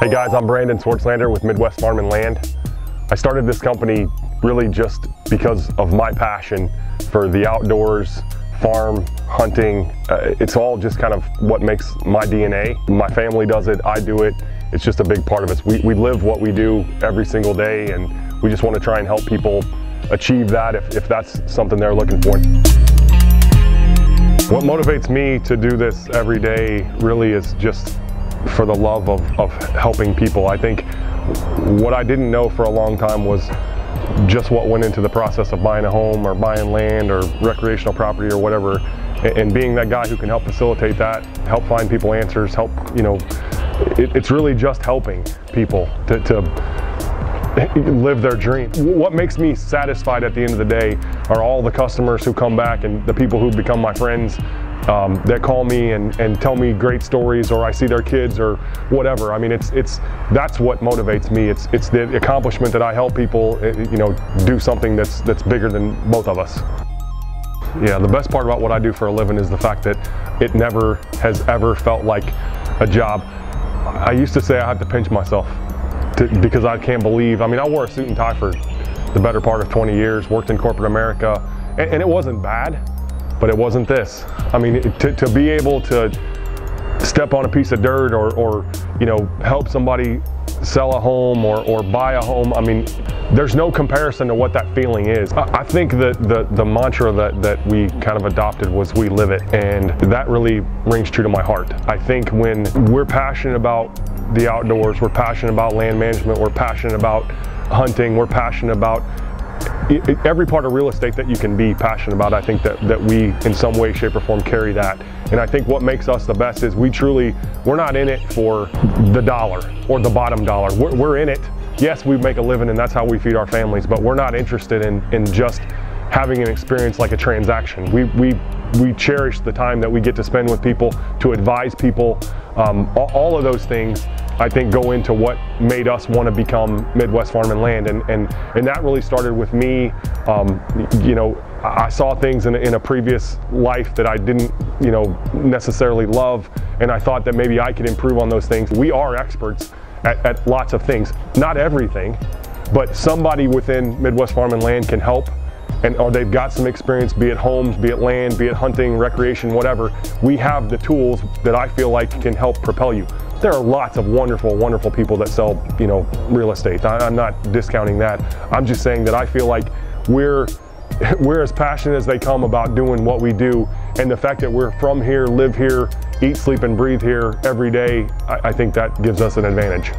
Hey guys, I'm Brandon Swartzlander with Midwest Farm and Land. I started this company really just because of my passion for the outdoors, farm, hunting. Uh, it's all just kind of what makes my DNA. My family does it, I do it. It's just a big part of us. We, we live what we do every single day and we just want to try and help people achieve that if, if that's something they're looking for. What motivates me to do this every day really is just for the love of, of helping people. I think what I didn't know for a long time was just what went into the process of buying a home or buying land or recreational property or whatever and being that guy who can help facilitate that, help find people answers, help, you know, it, it's really just helping people to, to live their dream. What makes me satisfied at the end of the day are all the customers who come back and the people who become my friends um, that call me and, and tell me great stories or I see their kids or whatever. I mean, it's, it's, that's what motivates me. It's, it's the accomplishment that I help people, eh, you know, do something that's, that's bigger than both of us. Yeah, the best part about what I do for a living is the fact that it never has ever felt like a job. I used to say I had to pinch myself to, because I can't believe, I mean, I wore a suit and tie for the better part of 20 years, worked in corporate America, and, and it wasn't bad, but it wasn't this. I mean, to, to be able to step on a piece of dirt or, or you know, help somebody sell a home or, or buy a home, I mean, there's no comparison to what that feeling is. I think that the, the mantra that, that we kind of adopted was we live it, and that really rings true to my heart. I think when we're passionate about the outdoors, we're passionate about land management, we're passionate about hunting, we're passionate about every part of real estate that you can be passionate about, I think that, that we in some way, shape or form carry that. And I think what makes us the best is we truly, we're not in it for the dollar or the bottom dollar. We're, we're in it. Yes, we make a living and that's how we feed our families, but we're not interested in, in just having an experience like a transaction. We, we, we cherish the time that we get to spend with people, to advise people, um, all, of those things I think go into what made us want to become Midwest Farm and Land. And, and, and that really started with me, um, you know, I saw things in in a previous life that I didn't, you know, necessarily love. And I thought that maybe I could improve on those things. We are experts at, at lots of things, not everything, but somebody within Midwest Farm and Land can help and or they've got some experience, be it homes, be it land, be it hunting, recreation, whatever, we have the tools that I feel like can help propel you. There are lots of wonderful, wonderful people that sell, you know, real estate. I, I'm not discounting that. I'm just saying that I feel like we're we're as passionate as they come about doing what we do. And the fact that we're from here, live here, eat, sleep, and breathe here every day, I, I think that gives us an advantage.